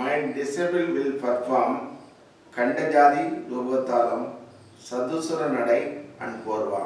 mind disabled will perform கண்டஜாதி ரூபத்தாலம் சதுசுர நடை and Korwa